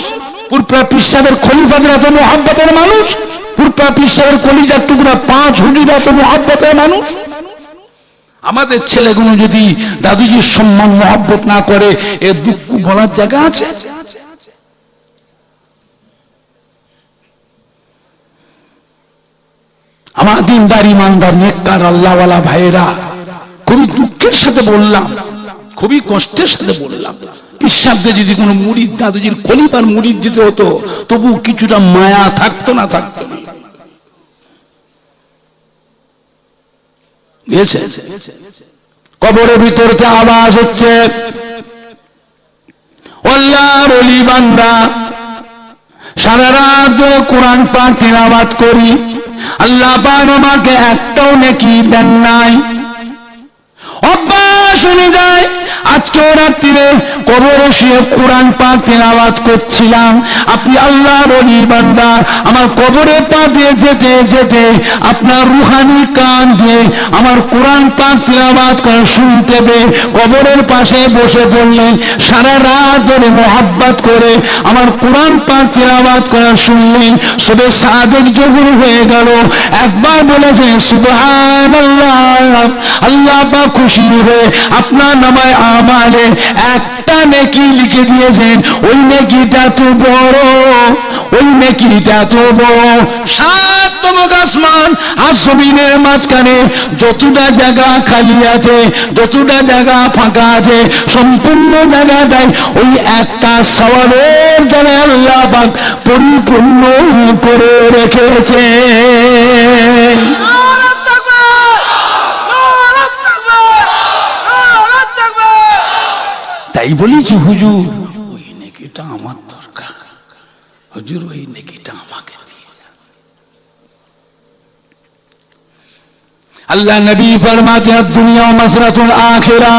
আমাদের ছেলেগুলো যদি দাদুজির সম্মান, মহাব্বত না করে, এ দুঃখ বলার জায়গা আছে? আমার দিনদার ইমানদার, নেককার, আল্লাহওয়ালা ভাইয়েরা, খুবই দুঃখের সাথে বললাম খুবই কষ্টের সাথে বললাম বিশ্বাসকে যদি কোনো মুড়ির দাদুজির খলিফার মুড়ির দিতে হতো, তবু কিছুটা মায়া থাকতো না থাকতো না। কবরের ভিতরতে আওয়াজ হচ্ছে সারা রাত কোরআন পাঠ তেলাবাদ করি, আল্লাহ আমাকে একটাও নাকি দেন নাই। অভ্যাস অনুযায়ী আজকে রাত্রিরে কবরে শুয়ে কোরআন পাক তেলাওয়াত করছিলাম। আপনি আল্লাহর বান্দা, আমার কবরে পা দিয়ে যেতে যেতে আপনার রুহানি কান দিয়ে আমার কোরআন পাক তেলাওয়াত করা শুনতে দে কবরের পাশে বসে পড়লেন সারা রাত ধরে মোহাব্বত করে আমার কোরআন পাক তেলাওয়াত করা শুনলেন সবে সাদের জহুর হয়ে গেল। একবার বলেছেন, সুবহানাল্লাহ, আল্লাহ পাক খুশি হয়ে আপনার নামায় আমালে একটা নেকি লিখে দিয়েছেন, ওই নেকিটা তো বড়, ওই নেকিটা তো বড়। আসমান আর জমিনের মাঝখানে যতটা জায়গা খালি আছে, যতটা জায়গা ফাঁকা আছে, সম্পূর্ণ জায়গাটাই ওই একটা সওয়ালের দ্বারা আল্লাহ পরিপূর্ণ করে রেখেছে তাই বলেছি হুজুর ওই নেকিটা আমার দরকার হুজুর ওই নেকিটা আমাকে দিয়ে যান। আল্লাহ নবী ফরমাতে দুনিয়া মসরাতুল আখিরা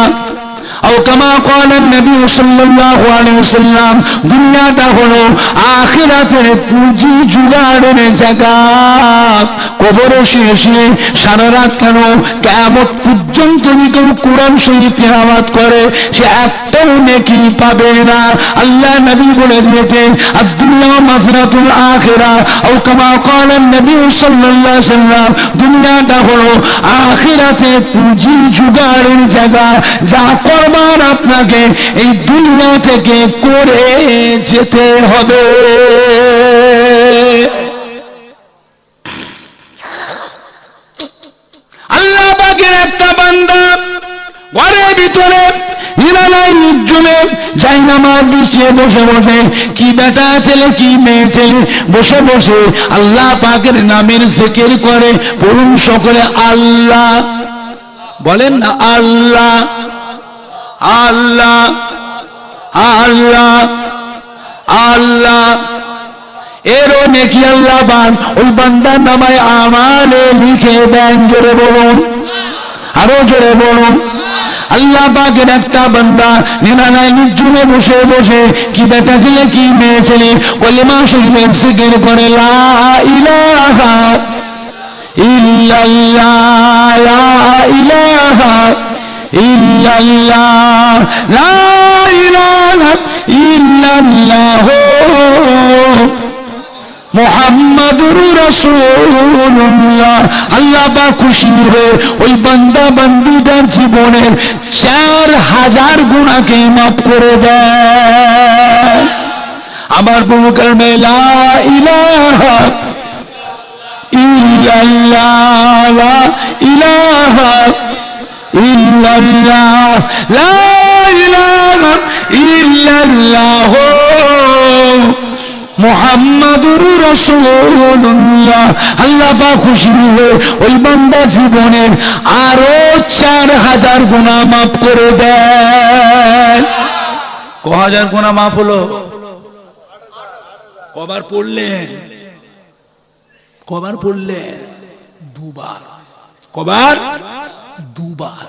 ও কামা কলেন নবী সাল্লাহ আলাইসাল্লাম দুনিয়াটা হলো আখিরাতের পুঁজি জুগাড়ের জায়গা কবরে শুয়ে সারা রাত কেন কেমন পর্যন্ত কেউ কোরআন শরীফ তেলাওয়াত করে সে একটাও নেকি পাবে না আল্লাহ নবী বলে দিয়েছেন আব্দুল্লাহ মাজরাতুল আখেরা ও কামা কলেন নবী সাল্লাহ সাল্লাম দুনিয়াটা হলো আখিরাতে পুঁজি জুগাড়ের জায়গা যা করবে করবার আপনাকে এই দুনিয়া থেকে করে যেতে হবে। আল্লাহ পাকের একটা বান্দা ঘরের ভিতরে যাই নামাজ বসে বসে, কি বেটা ছেলে, কি মেয়ে ছেলে, বসে বসে আল্লাহ পাকের নামের জেকের করে, পড়ুন সকলে আল্লাহ। বলেন না আল্লাহ। আল্লাহ আল্লাহ আল্লাহ। এরও নেকি আল্লাহ বান? ওই বান্দার নামায় আমারে লিখে দেন, জোরে বলুন। আরও জোরে বলুন। আল্লাহ পাকের একটা বান্দা নিরানায় নির্জনে বসে বসে কি বেটা ছেলে কি মেয়ে ছেলে কলিমা শরীফের সিকির করে, লা ইলাহা ইল্লাল্লাহ ইলাহা ইল্লাল্লাহ, লা ইলাহা ইল্লাল্লাহ। মোহাম্মদুর রসুল্লাহ আল্লাহ বা খুশি হয়ে ওই বান্দা বান্দিটার জীবনের চার হাজার গুণাকে মাফ করে দেয়। আমার প্রমুখের মেলা ইলাহা ইল্লাল্লাহ ইলাহা জীবনের আরও চার হাজার গুণা মাফ করে দেয় ক হাজার গুণা মাফ হলো? কবার পড়লেন? কবার পড়লেন? দুবার। কবার? দুবার।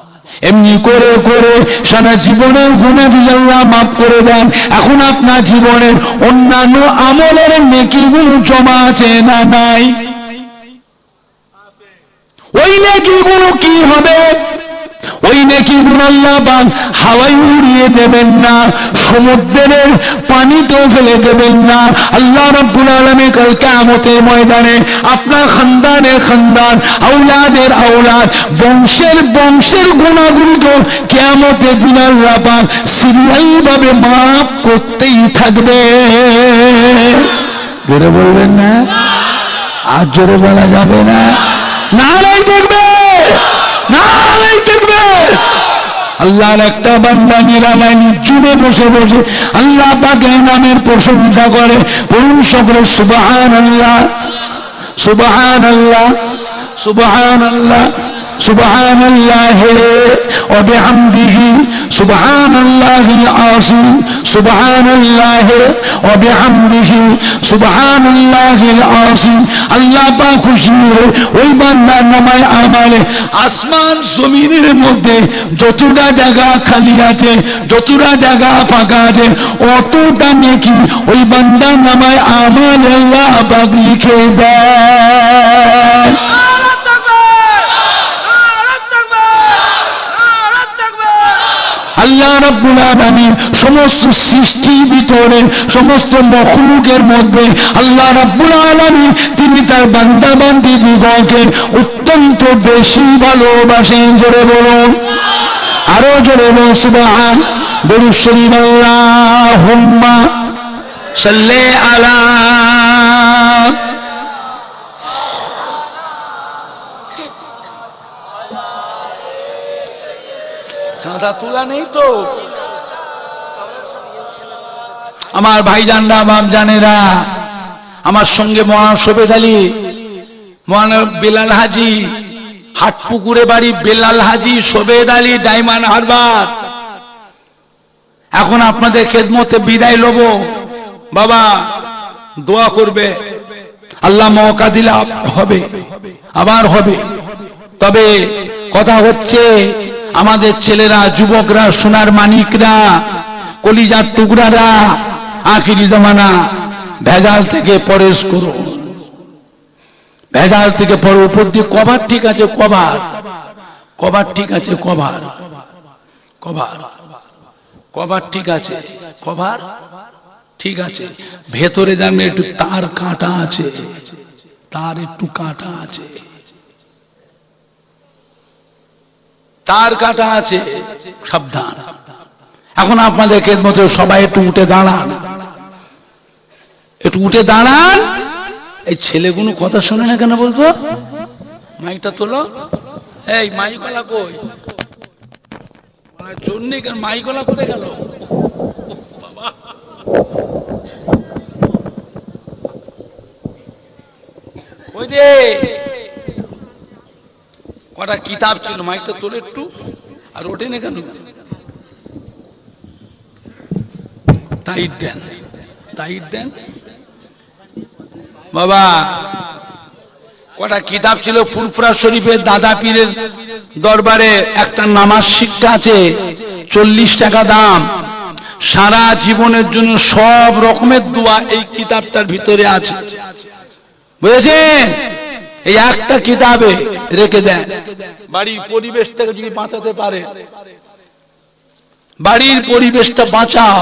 এমনি করে করে সারা জীবনের গুণে আল্লাহ মাফ করে দেন, এখন আপনার জীবনের অন্যান্য আমলের নেকিগুলো জমা আছে না নাই? ওই নেকিগুলো কি হবে? ওই নেকি আল্লাহ হাওয়াই উড়িয়ে দেবেন না, সমুদ্রের পানিতেও ফেলে দেবেন না। আল্লাহ রব্বুল আলমী কাল কেমতের ময়দানে আপনার খানদানের খানদান আউলাদের আউলাদ বংশের বংশের গুণাগুলিকে কেমতে দিন আল্লাহ পাক সিরিয়াল ভাবে মাফ করতেই থাকবে। জোরে বলবেন না? আর জোরে বলা যাবে না? নারাই দেখবে! দেখবে আল্লাহর একটা বান্দা নিরালায় চুড়ে বসে বসে আল্লাহ পাকের নামের প্রশংসা করে। পড়ুন সকলে সুবাহান আল্লাহ সুবাহান আল্লাহ সুবাহান আল্লাহ سبحان الله وبحمده سبحان الله العظيم سبحان الله وبحمده سبحان الله العظيم আল্লাহ পাক খুশি হয়ে ওই বান্দার নামায় আমালে আসমান জমিনের মধ্যে যতটা জায়গা খালি আছে যতটা জায়গা ফাঁকা আছে অতটা নাকি ওই বান্দার নামায় আমাল আল্লাহ পাক লিখে দেয় আল্লাহ রাব্বুল আলামিন সমস্ত সৃষ্টির ভিতরে সমস্ত মখলুকের মধ্যে আল্লাহ রাব্বুল আলামিন তিনি তার বান্দা বান্দি দিগকে অত্যন্ত বেশি ভালোবাসেন। জোরে বলুন। আরও জোরে বলুন, সুবহান। দরুদ শরীফ আলা চাঁদা তোলা নেই তো। আমার ভাইজানরা বাপ জানেরা আমার সঙ্গে মহান সবেদ আলী, মহান বেলাল হাজি, হাটপুকুরে বাড়ি বেলাল হাজি সবেদ আলী ডাইমান হারবার। এখন আপনাদের খেদমতে বিদায় লব। বাবা, দোয়া করবে। আল্লাহ মৌকা দিলে হবে, আবার হবে। তবে কথা হচ্ছে আমাদের ছেলেরা, যুবকরা, সোনার মানিকরা, কলিজার টুকরারা, আখিরি জমানা, ভেজাল থেকে পরেশ করো। ভেজাল থেকে পরে, উপর দিয়ে কবার ঠিক আছে কবার কবার ঠিক আছে কবার কভার। কবার ঠিক আছে, কভার ঠিক আছে। ভেতরে জানবে একটু তার কাঁটা আছে, তার একটু কাঁটা আছে। তার কাটা আছে, সাবধান। এখন আপনাদের মতো সবাই একটু উঠে দাঁড়ান। একটু উঠে দাঁড়ান। এই ছেলেগুলো কথা শোনে না কেন বলতো? মাইকটা তোলো। এই, মাইকলা কই? কেন মাইকলা কোথায় গেল? কটা কিতাব ছিল মাইকটা তোলে একটু। আর ওঠে না কেন? টাইট দেন। টাইট দেন। বাবা, কটা কিতাব ছিল ফুরফুরা শরীফের দাদা পীরের দরবারে? একটা নামাজ শিক্ষা আছে, চল্লিশ টাকা দাম। সারা জীবনের জন্য সব রকমের দোয়া এই কিতাবটার ভিতরে আছে। বুঝেছেন? এই একটা কিতাবে রেখে দেন। বাড়ির পরিবেশটাকে যদি বাঁচাতে পারে, বাড়ির পরিবেশটা বাঁচাও।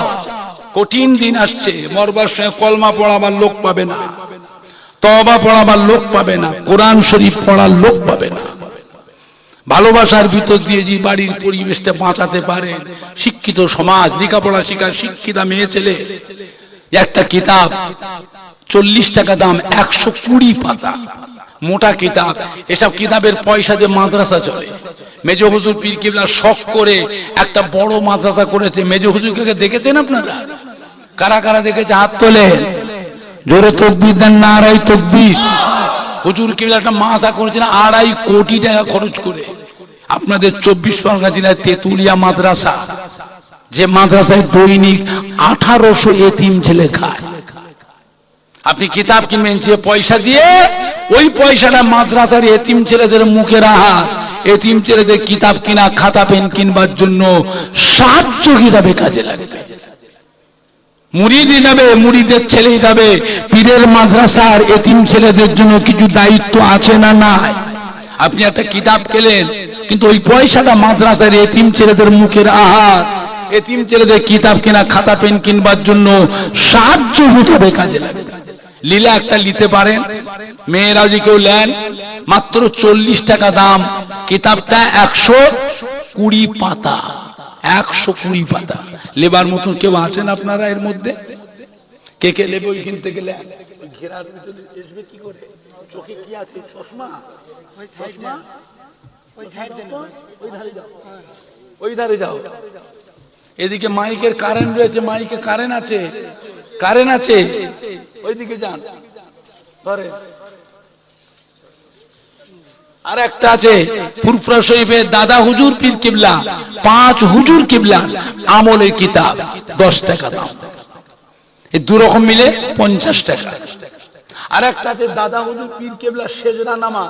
কঠিন দিন আসছে, মরবার সময় কলমা পড়াবার লোক পাবে না তবা পড়াবার লোক পাবে না, কোরআন শরীফ পড়ার লোক পাবে না। ভালোবাসার ভিতর দিয়ে যে বাড়ির পরিবেশটা বাঁচাতে পারে, শিক্ষিত সমাজ, লেখাপড়া শিখা শিক্ষিতা মেয়ে ছেলে, একটা কিতাব, চল্লিশ টাকা দাম, একশো কুড়ি পাতা। মোটা কিতাব। এসব কিতাবের পয়সা দিয়ে মাদ্রাসা চলে। মেজ হুজুর পীর কিবলা শখ করে একটা বড় মাদ্রাসা করেছে। মেজ হুজুরকে দেখেছেন আপনারা? কারা কারা দেখেছে? হাত তোলেন। জোরে তকবির দেন না, আড়াই তকবির। হুজুর কিবলা একটা মাদ্রাসা করেছেন আড়াই কোটি টাকা খরচ করে। আপনাদের চব্বিশ পরগনা জেলায় তেতুলিয়া মাদ্রাসা। যে মাদ্রাসায় দৈনিক আঠারোশো এতিম ছেলে খায়। আপনি কিতাব কিনবেন, যে পয়সা দিয়ে ওই পয়সাটা মাদ্রাসার এতিম ছেলেদের মুখে রাহা এতিম ছেলেদের কিতাব কিনা, খাতা, পেন কিনবার জন্য সাহায্য কিতাবে কাজে লাগবে। মুড়িদ যাবে মুড়িদের ছেলে পীরের মাদ্রাসার এতিম ছেলেদের জন্য কিছু দায়িত্ব আছে না নাই? আপনি একটা কিতাব কেলেন, কিন্তু ওই পয়সাটা মাদ্রাসার এতিম ছেলেদের মুখের আহার এতিম ছেলেদের কিতাব কিনা, খাতা, পেন কিনবার জন্য সাহায্য হিসাবে কাজে লাগবে। লীলা একটা নিতে পারেন। মেয়েরা যদি কেউ নেন মাত্র চল্লিশ টাকা দাম। কিতাবটা একশো কুড়ি পাতা। একশো কুড়ি পাতা। লেবার মতন কেউ আছেন আপনারা এর মধ্যে? কে কে লেবে ওইখান থেকে নেন ঘেরার আসবে কি করে? চোখে কি আছে? চশমা? চশমা? ওই ধারে যাও। ওই ধারে যাও। এদিকে মাইকের কারেন্ট রয়েছে মাইকে কারেন্ট আছে। কারেন্ট আছে? ওইদিকে যান। ধরে আর একটা আছে, ফুরফুরা শরীফের দাদা হুজুর পীর কিবলা পাঁচ হুজুর কিবলা, আমলের কিতাব, দশ টাকা দাম। এই দু রকম মিলে পঞ্চাশ টাকা। আর একটা আছে, দাদা হুজুর পীর কেবলা সেজরা নামা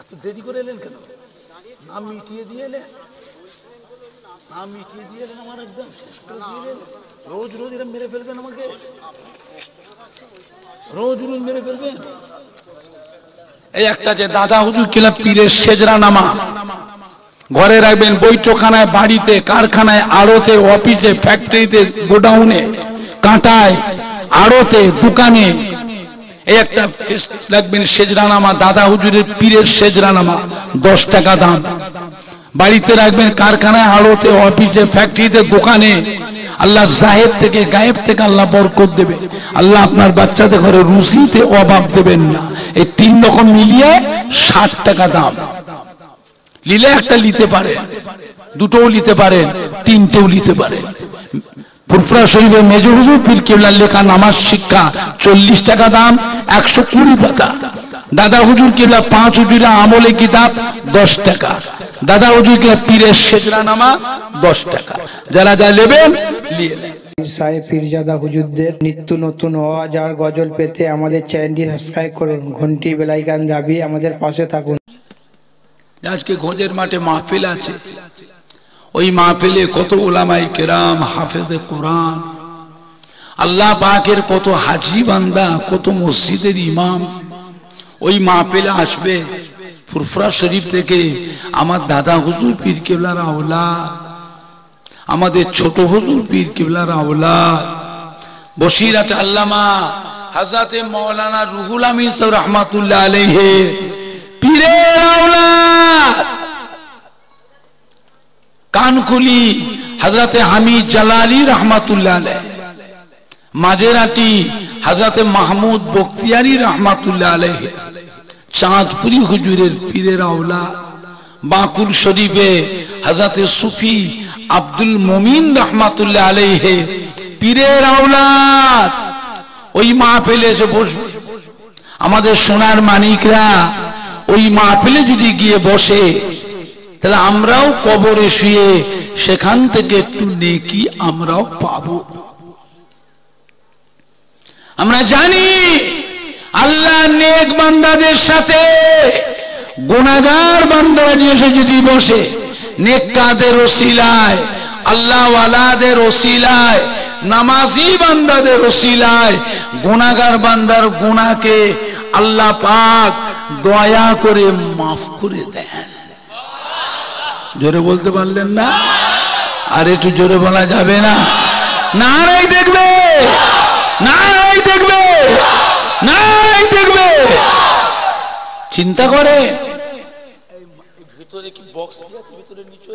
এত দেরি করে এলেন কেন? নাম মিটিয়ে দিয়ে এলেন? নাম মিটিয়ে দিয়ে এলেন আমার একদম? শেষ করে দিয়ে রোজ রোজ এরা মেরে ফেলবেন আমাকে? রোজ রোজ মেরে ফেলবেন? এই একটা যে দাদা হুজুর কিলা পীরের সেজরা নামা। ঘরে রাখবেন বৈঠকখানায় বাড়িতে কারখানায় আড়তে অফিসে ফ্যাক্টরিতে গোডাউনে কাঁটায় আড়তে দোকানে। এই একটা রাখবেন সেজরানামা দাদা হুজুরের পীরের সেজরানামা দশ টাকা দাম। বাড়িতে রাখবেন কারখানায় আড়তে অফিসে, ফ্যাক্টরিতে, দোকানে। আল্লাহ জাহেব থেকে, গায়েব থেকে আল্লাহ বরকত দেবে। আল্লাহ আপনার বাচ্চাদের ঘরে রুসিতে অভাব দেবেন না। এই তিন রকম মিলিয়ে ষাট টাকা দাম। লিলে একটা নিতে পারে, দুটোও নিতে পারেন তিনটেও নিতে পারেন ফুরফুরা শরীফের মেজর হুজুর পীর লেখা নামাজ শিক্ষা, চল্লিশ টাকা দাম, একশো কুড়ি টাকা দাদা হুজুর কেবলা পাঁচ হুজুরা আমলে কিতাব দশ টাকা। দাদা হুজুর কেবলা পীরের সেজরা নামা দশ টাকা। যারা যা নেবেন নিয়ে সাহেব পীরজাদা হুজুরদের নিত্য নতুন আওয়াজ আর গজল পেতে আমাদের চ্যানেলটি সাবস্ক্রাইব করুন। ঘন্টি বেলাইকান দাবিয়ে আমাদের পাশে থাকুন। আজকে ঘোঁজের মাঠে মাহফিল আছে। ওই মাহফিলে কত ওলামাই কেরাম হাফেজে কোরআন। আল্লাহ পাকের কত হাজি বান্দা কত মসজিদের ইমাম। ওই মাহফিলে আসবে। ফুরফুরা শরীফ থেকে আমার দাদা হুজুর পীর কেবলার আওলা আমাদের ছোট হুজুর পীর কেবলার আওলা বসিরাত আল্লামা হাজরাতে মৌলানা রুহুল আমিন সাহেব রহমাতুল্লাহ আলাইহি, পীরের আওলাদ। কানকুলি হজরতে হামিদ জালালি রহমাতুল্লাহ আলাই মাঝেরাটি হজরতে মাহমুদ বক্তিয়ারি রহমাতুল্লাহ আলাই চাঁদপুরি হুজুরের পীরের আওলা বাঁকুল শরীফে হজরতে সুফি আব্দুল মমিন রহমাতুল্লাহ আলাইহে পীরের আওলাদ ওই মাহফিলে এসে বসবে। আমাদের সোনার মানিকরা ওই মাহফিলে যদি গিয়ে বসে, তাহলে আমরাও কবরে শুয়ে সেখান থেকে একটু নেকি আমরাও পাবো। আমরা জানি আল্লাহ নেক বান্দাদের সাথে গুণাগার বান্দারা এসে যদি বসে, নেককাদের ওসিলায় আল্লাহ ওয়ালাদের ওসিলায়, নামাজি বান্দাদের ওসিলায় গুণাগার বান্দার গুণাকে আল্লাহ পাক দয়া করে মাফ করে দেন। জোরে বলতে পারলেন না? আর একটু জোরে বলা যাবে না? নারাই দেখবে! নারাই দেখবে! নারাই দেখবে। চিন্তা করে। ভিতরে কি বক্স ভিতরে নিচে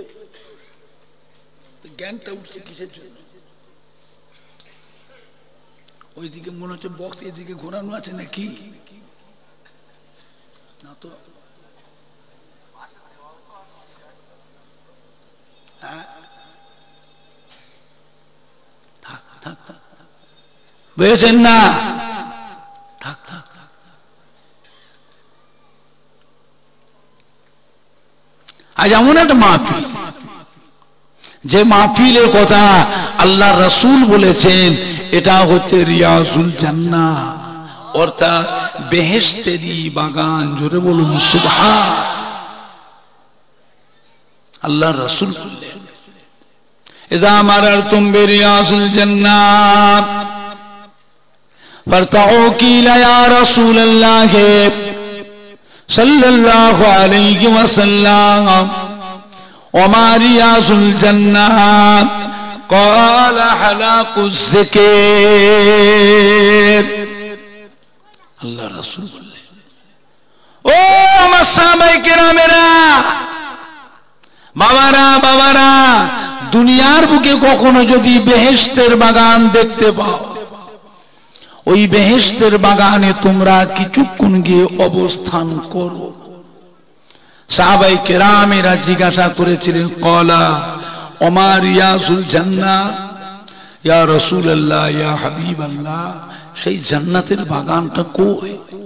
জ্ঞানটা উঠছে কিসের জন্য? ওইদিকে মনে হচ্ছে বক্স এদিকে ঘোরানো আছে নাকি? না তো। থাক থাক থাক থাক। বুঝেছেন না। थक थक आज এমন একটা মাহফিল যে মাহফিলের কথা আল্লাহ রাসূল বলেছেন এটা হচ্ছে রিয়াজুল জান্নাহ অর্থাৎ বেহেশতেরই বাগান জোরে বলুন সুবহান আল্লাহ রাসূল বললেন ইজা মারারতুম বিরিয়াজুল জান্নাহ فارتعوا قيل يا رسول الله صلى الله عليه وسلم وما رياض الجنات قال حلاق الذكر الله رسول الله ও আমার সাহাবাই কেরামেরা বাবারা বাবারা দুনিয়ার বুকে কখনো যদি বেহেস্তের বাগান দেখতে পাও ওই বেহেস্তের বাগানে তোমরা কিছুক্ষণ গিয়ে অবস্থান করো। সাহাবাই কেরামেরা জিজ্ঞাসা করেছিলেন, কলা অমার ইয়াসুল জান্না ইয়া রসুল আল্লাহ ইয়া হাবিব আল্লাহ সেই জান্নাতের বাগানটা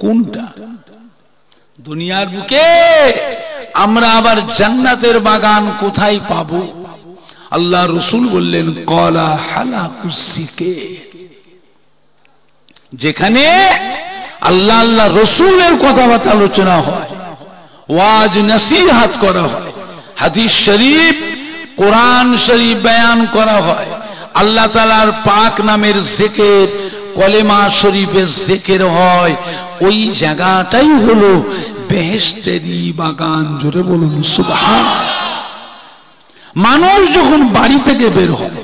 কোনটা? দুনিয়ার বুকে, আমরা আবার জান্নাতের বাগান কোথায় পাবো? আল্লাহ রসুল বললেন, কলা হালা কুসিকে যেখানে আল্লাহ আল্লাহ রসুলের কথাবার্তা আলোচনা হয়, ওয়াজ, নসিহাত করা হয়, হাদিস শরীফ, কোরআন শরীফ বয়ান করা হয়, আল্লাহ তালার পাক নামের জেকের, কলেমা শরীফের জেকের হয়, ওই জায়গাটাই হলো বেহেস্তেরি বাগান, জোরে বলুন, সুবহান। মানুষ যখন বাড়ি থেকে বের হয়,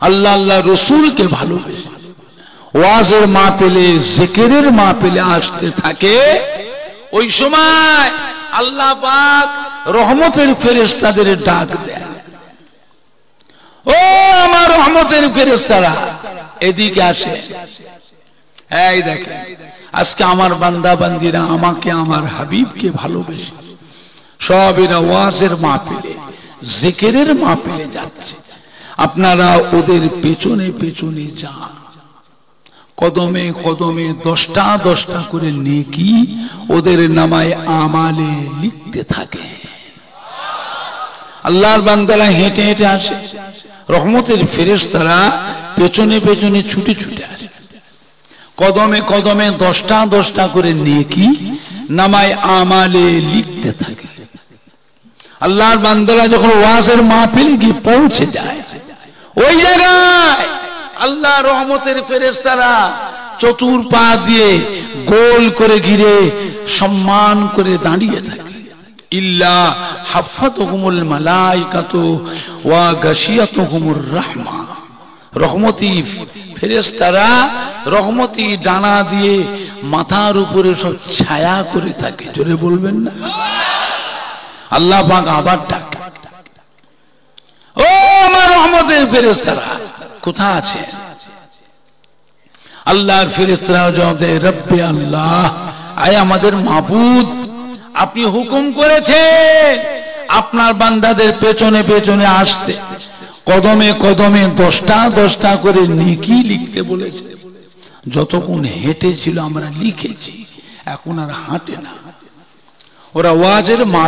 আল্লাহ আল্লাহ রসুলকে ভালোবেসে ওয়াজের মা পেলে জেকেরের মা পেলে আসতে থাকে। ওই সময় আল্লাহ পাক রহমতের ফেরেস্তাদের ডাক দেয় ও আমার রহমতের ফেরেস্তারা এদিকে আসে এই দেখে আজকে আমার বান্দা বান্দিরা আমাকে, আমার হাবিবকে ভালোবেসে সব এরা ওয়াজের মা পেলে জেকেরের মা পেলে যাচ্ছে। আপনারা ওদের পেছনে পেছনে যান। কদমে কদমে দশটা দশটা করে নেকি ওদের নামায় আমালে লিখতে থাকে। আল্লাহর বান্দারা হেঁটে হেঁটে আসে। রহমতের ফেরেশতারা পেছনে পেছনে ছুটে ছুটে আসে। কদমে কদমে দশটা দশটা করে নেকি নামায় আমালে লিখতে থাকে। আল্লাহর বান্দারা যখন ওয়াজের মাহফিল গিয়ে পৌঁছে যায়, ওই জায়গায় আল্লাহ রহমতের ফেরেস্তারা চতুর পা দিয়ে গোল করে ঘিরে সম্মান করে দাঁড়িয়ে থাকে। রহমতি ডানা দিয়ে মাথার উপরে সব ছায়া করে থাকে। জোরে বলবেন না? আল্লাহ আবার ডাক। ও আমার রহমতের ফেরেস্তারা কোথা আছে? আল্লাহর ফেরেস্তারা জবাব দেয়, রব্বে আল্লাহ, আয় আমাদের মাবুদ, আপনি হুকুম করেছেন আপনার বান্দাদের পেছনে পেছনে আসতে। কদমে কদমে দশটা দশটা করে নেকি লিখতে বলেছে। যতক্ষণ হেঁটেছিল আমরা লিখেছি, এখন আর হাঁটে না। ওরা ওয়াজের মা